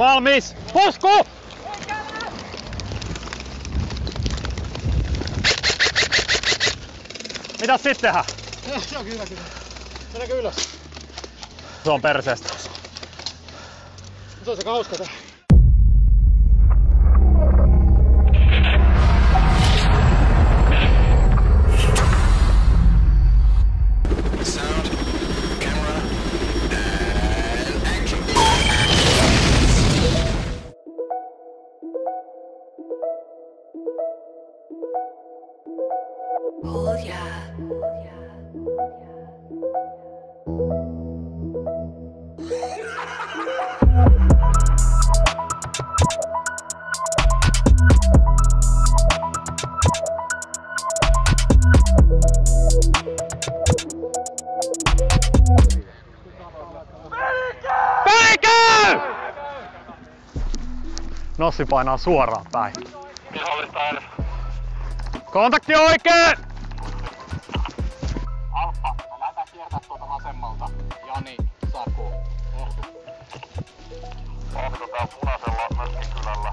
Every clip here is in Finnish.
Valmis! Pusku! Mitä sitten tehdään? Se on kyllä kyllä. Mennäänkö ylös? Se on perseestä. Se on se hauska tää. Nossi painaa suoraan päin. Kontakti oikein! Alppa, me lähdetään kiertää tuolta vasemmalta. Jani, Saku, Ertu. Otetaan punaisella mökkikylällä.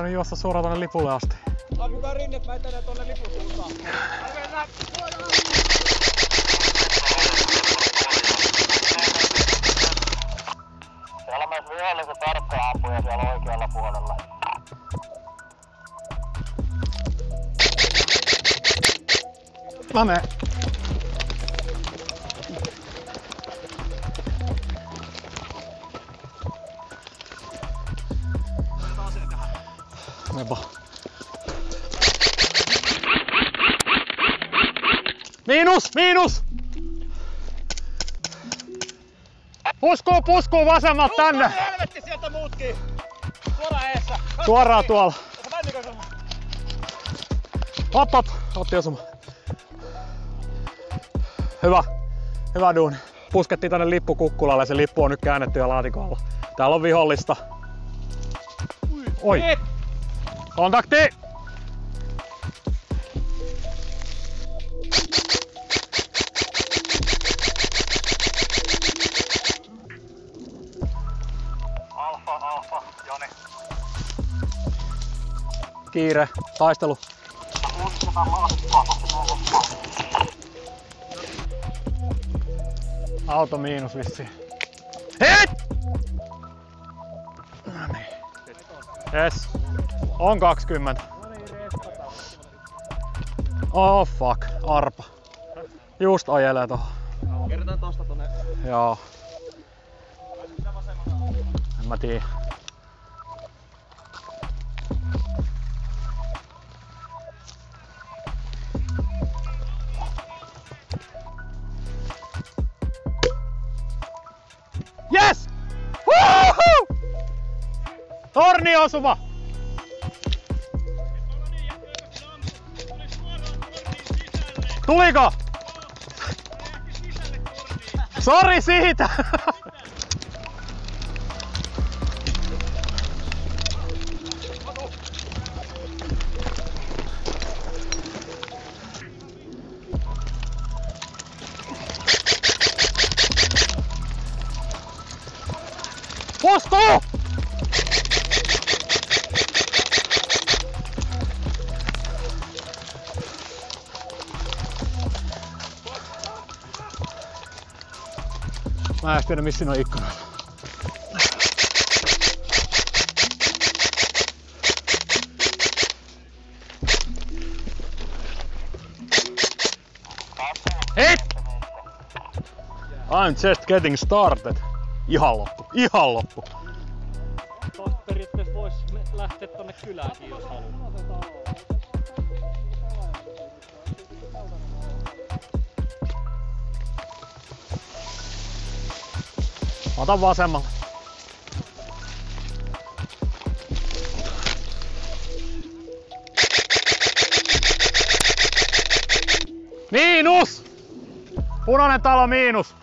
On juosta suoraan tonne lipulle asti. Ampukaa rinnet, mä etenee tonne lipun suuntaan. Siellä on myös vihollisen tarkka ampuja siellä oikealla puolella. Mä menen. Mene vaan. Miinus! Miinus! Puskuu, puskuu vasemmalta tänne! Helvetti sieltä muutkin! Suoraan eessä! Suoraan tuolla. Hop hop! Otti osuma. Hyvä. Hyvä duuni. Puskettiin tänne lippu kukkulalle. Se lippu on nyt käännetty ja laatikolla. Täällä on vihollista. Oi. Kontakti! Alfa, alfa, Joni. Kiire. Taistelu. Auto miinus vissiin. Hit! No niin. Yes. On 20. Oh fuck, arpa. Just ajelee tohon. Kerrotaan tosta tonne. Joo. En mä tiedä. Yes! Woohoo! Torniosuma! Tuliko? Sori siitä! Posto! Tiedä missä on ikkuna. Hit! I'm just getting started. Ihan loppu, ihan loppu. Tosta periaatteessa vois me- lähteä tonne kyläänkin, jos haluaa. Mä otan vasemmalta. Miinus! Punainen talo miinus.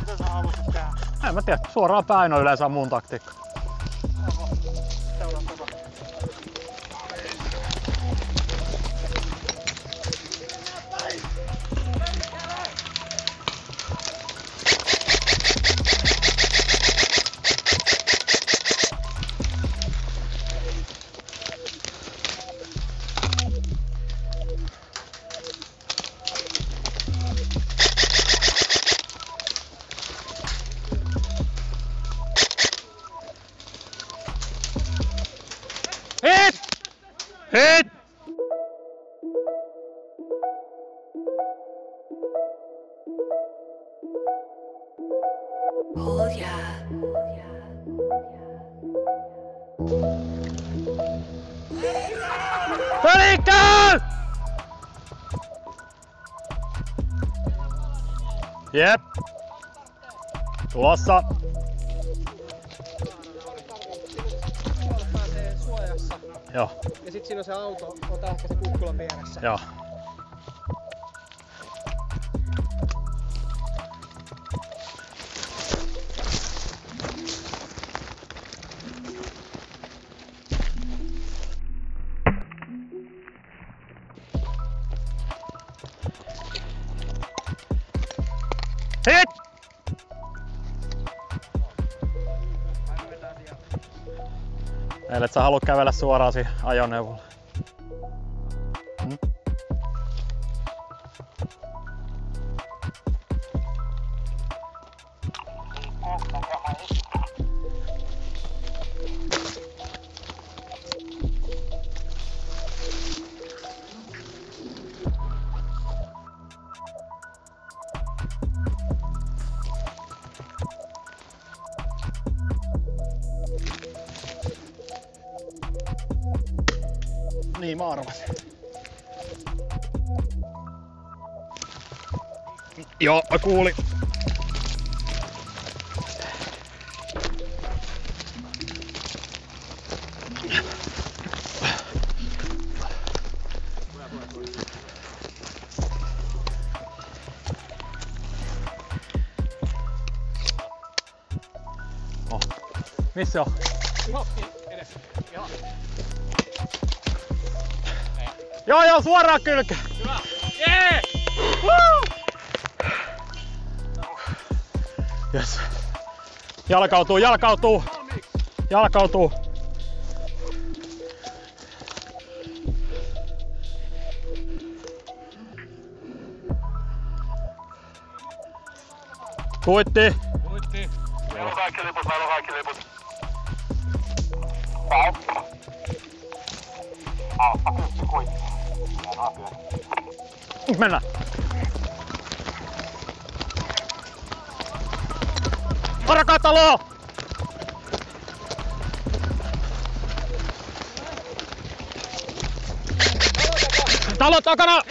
Mitä sä haluaisit tehdä? En mä tiedä, suoraan päin on yleensä mun taktiikka. Pelikköön! Jep. Suojassa. Joo, Ja sit siinä on se auto, ota ehkä se kukkula vieressä. joo. Ellei sä halua kävellä suoraan siihen ajoneuvolle. Mm. Niin mä arvasin. Joo, mä kuulin. Oh. Missä on? Joo, edessä. Joo. Joo joo, suoraan kylkeen. Hyvä. Jee! Yes. Jalkautuu, jalkautuu. Jalkautuu. Kuitti. Voitti. Meillä on kaikki liput, meillä on kaikki liput. Kauppa. Kauppa, Nyt mennään. Varakatalo! Talo takana!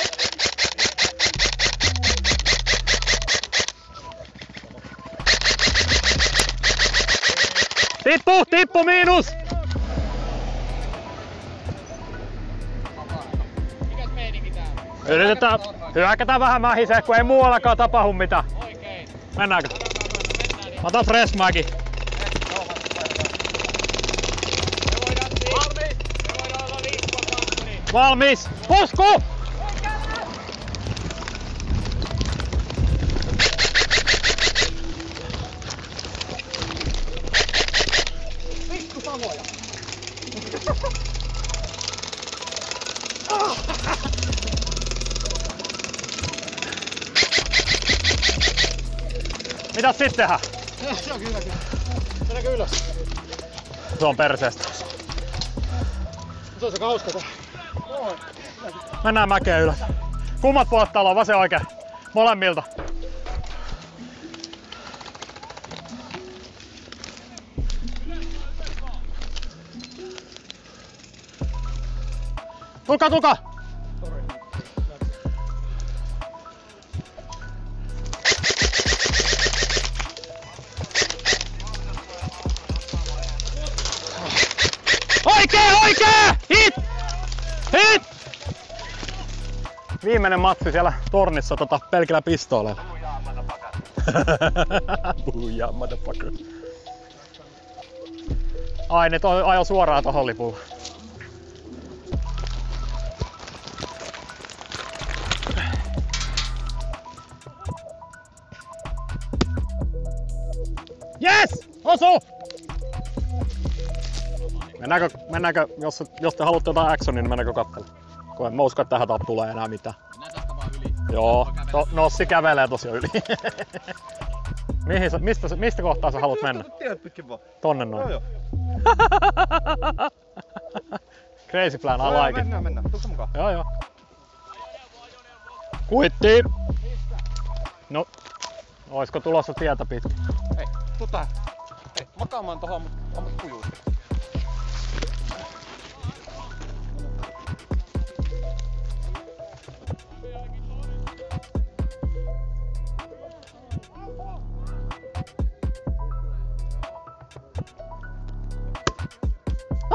Tippu, tippu, miinus! Yritetään, hyökätään vähän mähisee, kun ei muuallakaan tapahdu mitään. Oikein. Mennäänkö? Otan Freshmäki. Me voidaan Mitä sitten tehdään? Se on kyllä kyllä. Mennäänkö ylös? Se on perseestä. Se on se hauska. Mennään mäkeen ylös. Kummat puolet taloa, vasen oikein? Molemmilta. Tuka, tuka! Viimeinen matsi siellä tornissa tota, pelkillä pistooleilla. Booyah, motherfucker. Ai, ne toi, ajo suoraan tohon lipulle. Yes! Osu! Mennäänkö, mennäänkö jos, jos te haluatte jotain actionia, niin mennäänkö kattelemaan? Kun en mä usko, että tähän tulee enää mitään. Joo, to, Nossi kävelee tosiaan yli. Mihin sä, mistä, mistä kohtaa sä haluat mennä? Tiedät pitkin vaan. Tonne noin. Joo joo. Crazy plan, I like it. Mennään, mennään. Mukaan? Joo, joo. Kuitti! No, oisko tulossa tietä pitkin? Hei, tuu tähän. Hei, makaamaan tohon, mut ammut kujuusti.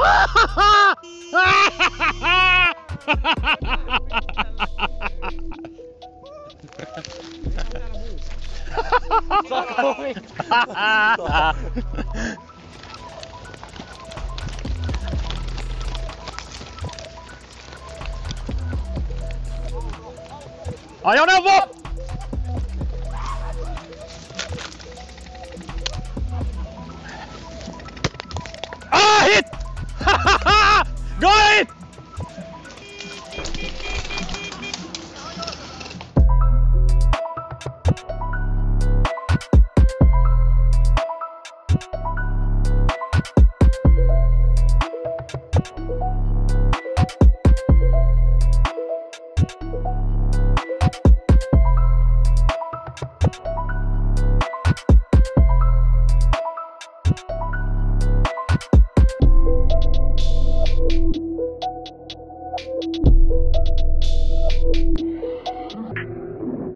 I don't have Got it!